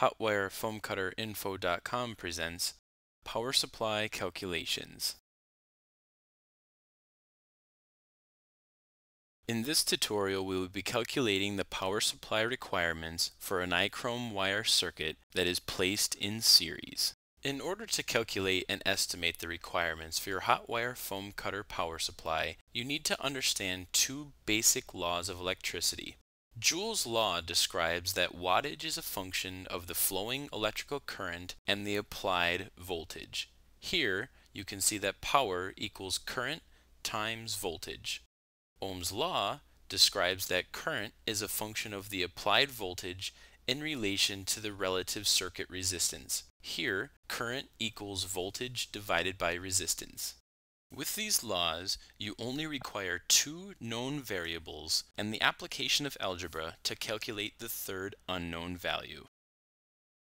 HotWireFoamCutterInfo.com presents Power Supply Calculations. In this tutorial we will be calculating the power supply requirements for a nichrome wire circuit that is placed in series. In order to calculate and estimate the requirements for your hot wire foam cutter power supply, you need to understand two basic laws of electricity. Joule's law describes that wattage is a function of the flowing electrical current and the applied voltage. Here, you can see that power equals current times voltage. Ohm's law describes that current is a function of the applied voltage in relation to the relative circuit resistance. Here, current equals voltage divided by resistance. With these laws, you only require two known variables and the application of algebra to calculate the third unknown value.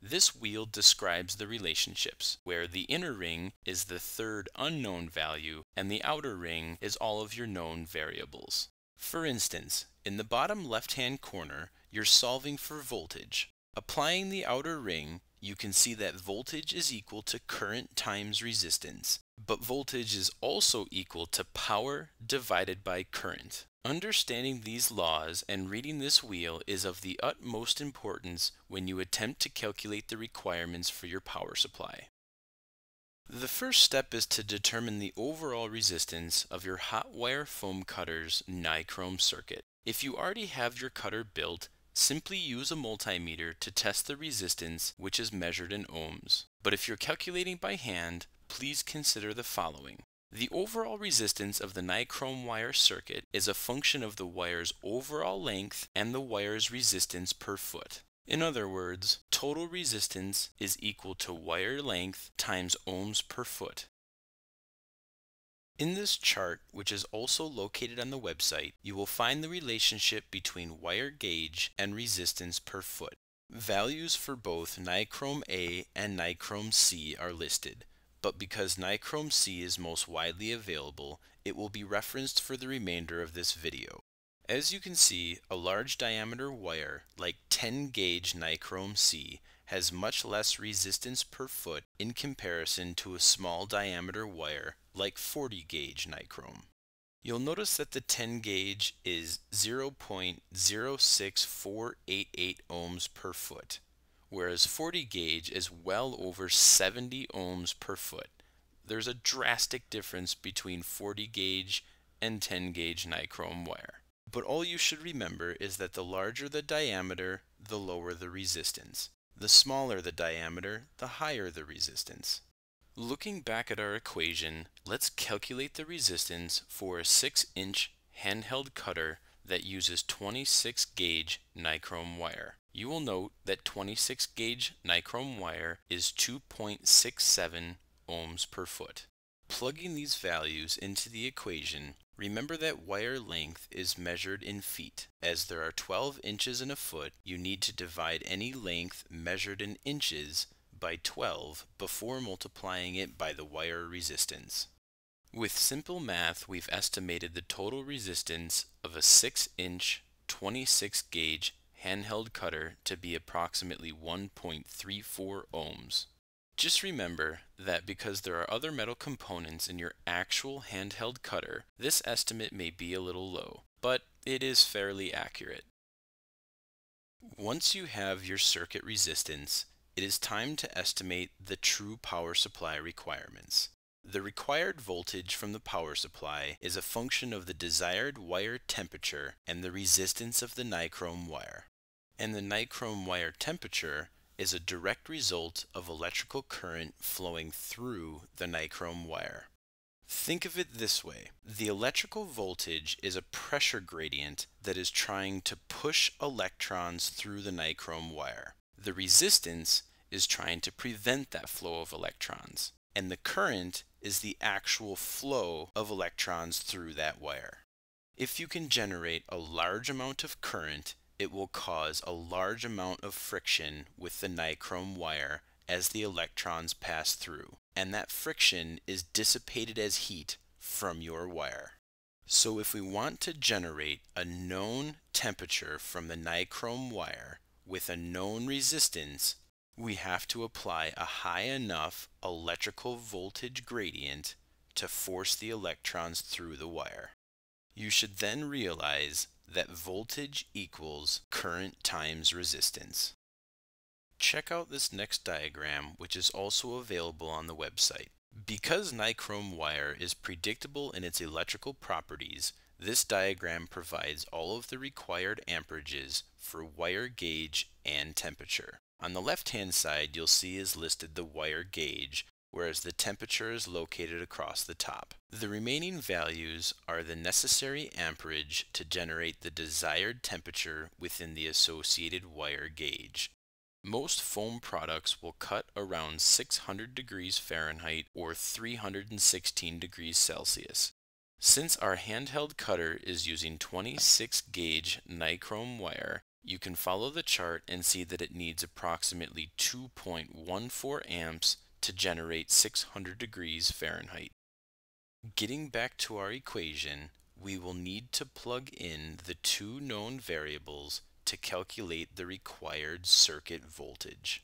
This wheel describes the relationships, where the inner ring is the third unknown value and the outer ring is all of your known variables. For instance, in the bottom left-hand corner, you're solving for voltage. Applying the outer ring, you can see that voltage is equal to current times resistance, but voltage is also equal to power divided by current. Understanding these laws and reading this wheel is of the utmost importance when you attempt to calculate the requirements for your power supply. The first step is to determine the overall resistance of your hot wire foam cutter's nichrome circuit. If you already have your cutter built, Simply use a multimeter to test the resistance which is measured in ohms. But if you're calculating by hand, please consider the following. The overall resistance of the nichrome wire circuit is a function of the wire's overall length and the wire's resistance per foot. In other words, total resistance is equal to wire length times ohms per foot. In this chart, which is also located on the website, you will find the relationship between wire gauge and resistance per foot. Values for both nichrome A and nichrome C are listed, but because nichrome C is most widely available, it will be referenced for the remainder of this video. As you can see, a large diameter wire, like 10 gauge nichrome C, has much less resistance per foot in comparison to a small diameter wire like 40 gauge nichrome. You'll notice that the 10 gauge is 0.06488 ohms per foot, whereas 40 gauge is well over 70 ohms per foot. There's a drastic difference between 40 gauge and 10 gauge nichrome wire. But all you should remember is that the larger the diameter, the lower the resistance. The smaller the diameter, the higher the resistance. Looking back at our equation, let's calculate the resistance for a 6-inch handheld cutter that uses 26 gauge nichrome wire. You will note that 26 gauge nichrome wire is 2.67 ohms per foot. Plugging these values into the equation, remember that wire length is measured in feet. As there are 12 inches in a foot, you need to divide any length measured in inches by 12 before multiplying it by the wire resistance. With simple math, we've estimated the total resistance of a 6-inch 26 gauge handheld cutter to be approximately 1.34 ohms. Just remember that because there are other metal components in your actual handheld cutter, this estimate may be a little low, but it is fairly accurate. Once you have your circuit resistance, it is time to estimate the true power supply requirements. The required voltage from the power supply is a function of the desired wire temperature and the resistance of the nichrome wire. And the nichrome wire temperature is a direct result of electrical current flowing through the nichrome wire. Think of it this way. The electrical voltage is a pressure gradient that is trying to push electrons through the nichrome wire. The resistance is trying to prevent that flow of electrons. And the current is the actual flow of electrons through that wire. If you can generate a large amount of current it will cause a large amount of friction with the nichrome wire as the electrons pass through, and that friction is dissipated as heat from your wire. So if we want to generate a known temperature from the nichrome wire with a known resistance, we have to apply a high enough electrical voltage gradient to force the electrons through the wire. You should then realize that voltage equals current times resistance. Check out this next diagram, which is also available on the website. Because nichrome wire is predictable in its electrical properties, this diagram provides all of the required amperages for wire gauge and temperature. On the left-hand side, you'll see is listed the wire gauge, whereas the temperature is located across the top. The remaining values are the necessary amperage to generate the desired temperature within the associated wire gauge. Most foam products will cut around 600 degrees Fahrenheit or 316 degrees Celsius. Since our handheld cutter is using 26 gauge nichrome wire, you can follow the chart and see that it needs approximately 2.14 amps to generate 600 degrees Fahrenheit. Getting back to our equation, we will need to plug in the two known variables to calculate the required circuit voltage.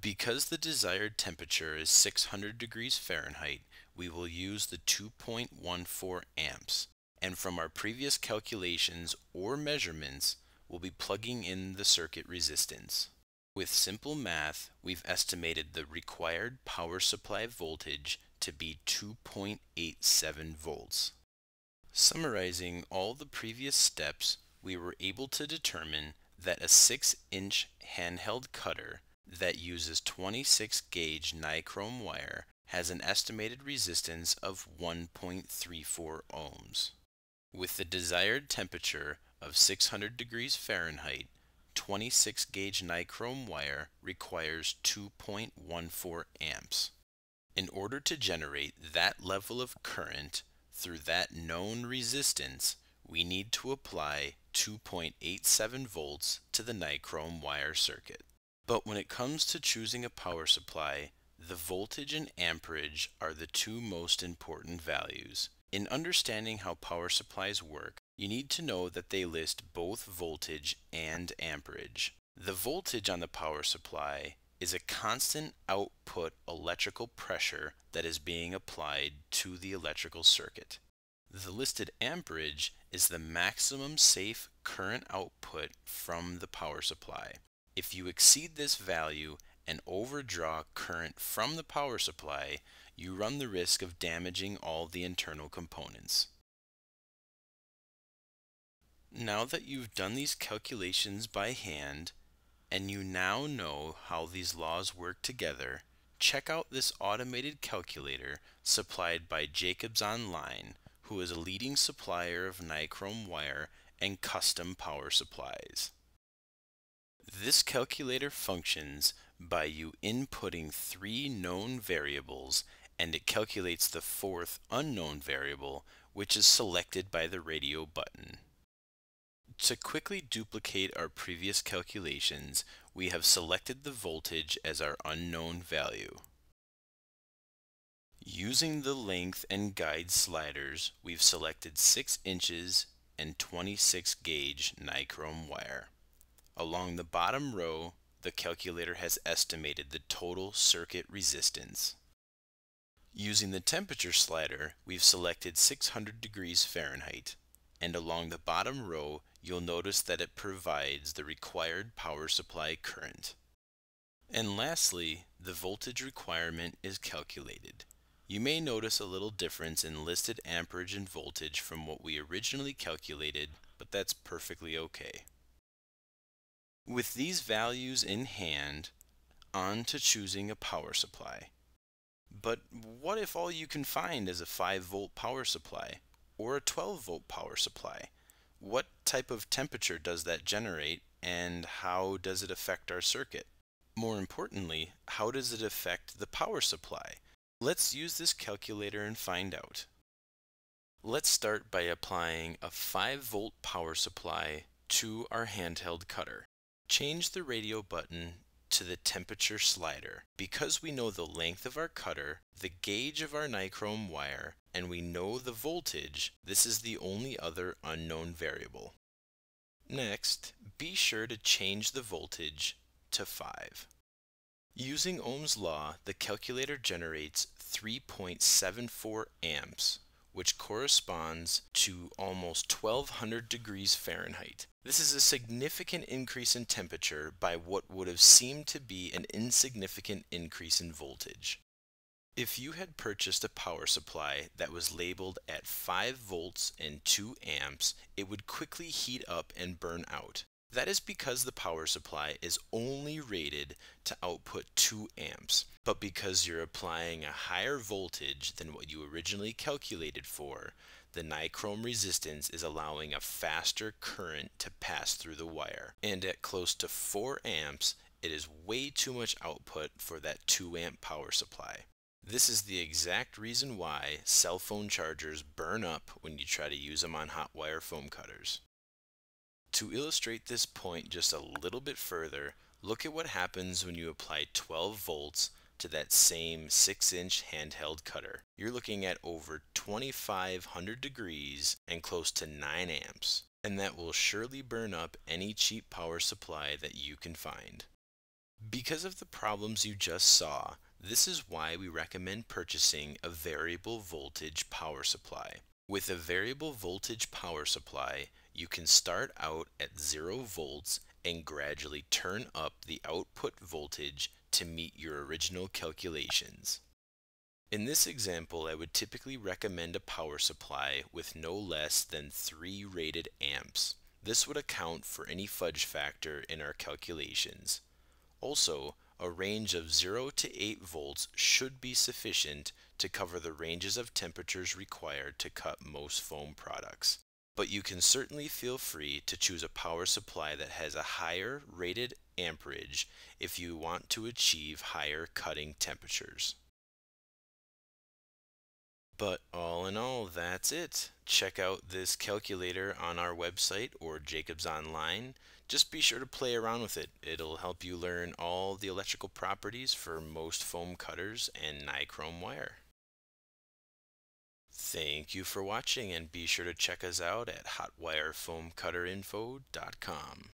Because the desired temperature is 600 degrees Fahrenheit, we will use the 2.14 amps. And from our previous calculations or measurements, we'll be plugging in the circuit resistance. With simple math, we've estimated the required power supply voltage to be 2.87 volts. Summarizing all the previous steps, we were able to determine that a 6-inch handheld cutter that uses 26 gauge nichrome wire has an estimated resistance of 1.34 ohms. With the desired temperature of 600 degrees Fahrenheit, 26 gauge nichrome wire requires 2.14 amps. In order to generate that level of current through that known resistance, we need to apply 2.87 volts to the nichrome wire circuit. But when it comes to choosing a power supply, the voltage and amperage are the two most important values. In understanding how power supplies work, you need to know that they list both voltage and amperage. The voltage on the power supply is a constant output electrical pressure that is being applied to the electrical circuit. The listed amperage is the maximum safe current output from the power supply. If you exceed this value and overdraw current from the power supply, you run the risk of damaging all the internal components. Now that you've done these calculations by hand, and you now know how these laws work together, check out this automated calculator supplied by Jacobs Online who is a leading supplier of nichrome wire and custom power supplies. This calculator functions by you inputting three known variables and it calculates the fourth unknown variable which is selected by the radio button. To quickly duplicate our previous calculations, we have selected the voltage as our unknown value. Using the length and gauge sliders, we've selected 6 inches and 26 gauge nichrome wire. Along the bottom row, the calculator has estimated the total circuit resistance. Using the temperature slider, we've selected 600 degrees Fahrenheit, and along the bottom row, you'll notice that it provides the required power supply current. And lastly, the voltage requirement is calculated. You may notice a little difference in listed amperage and voltage from what we originally calculated, but that's perfectly okay. With these values in hand, on to choosing a power supply. But what if all you can find is a 5 volt power supply or a 12 volt power supply? What type of temperature does that generate and how does it affect our circuit? More importantly, how does it affect the power supply? Let's use this calculator and find out. Let's start by applying a 5 volt power supply to our handheld cutter. Change the radio button to the temperature slider. Because we know the length of our cutter, the gauge of our nichrome wire, and we know the voltage, this is the only other unknown variable. Next, be sure to change the voltage to 5. Using Ohm's law, the calculator generates 3.74 amps, which corresponds to almost 1200 degrees Fahrenheit. This is a significant increase in temperature by what would have seemed to be an insignificant increase in voltage. If you had purchased a power supply that was labeled at 5 volts and 2 amps, it would quickly heat up and burn out. That is because the power supply is only rated to output 2 amps, but because you're applying a higher voltage than what you originally calculated for, the nichrome resistance is allowing a faster current to pass through the wire. And at close to 4 amps, it is way too much output for that 2 amp power supply. This is the exact reason why cell phone chargers burn up when you try to use them on hot wire foam cutters. To illustrate this point just a little bit further, look at what happens when you apply 12 volts to that same 6 inch handheld cutter. You're looking at over 2500 degrees and close to 9 amps, and that will surely burn up any cheap power supply that you can find. Because of the problems you just saw, this is why we recommend purchasing a variable voltage power supply. With a variable voltage power supply, you can start out at 0 volts and gradually turn up the output voltage to meet your original calculations. In this example, I would typically recommend a power supply with no less than 3 rated amps. This would account for any fudge factor in our calculations. Also, a range of 0 to 8 volts should be sufficient to cover the ranges of temperatures required to cut most foam products. But you can certainly feel free to choose a power supply that has a higher rated amperage if you want to achieve higher cutting temperatures. But all in all, that's it. Check out this calculator on our website or Jacobs Online. Just be sure to play around with it. It'll help you learn all the electrical properties for most foam cutters and nichrome wire. Thank you for watching and be sure to check us out at hotwirefoamcutterinfo.com.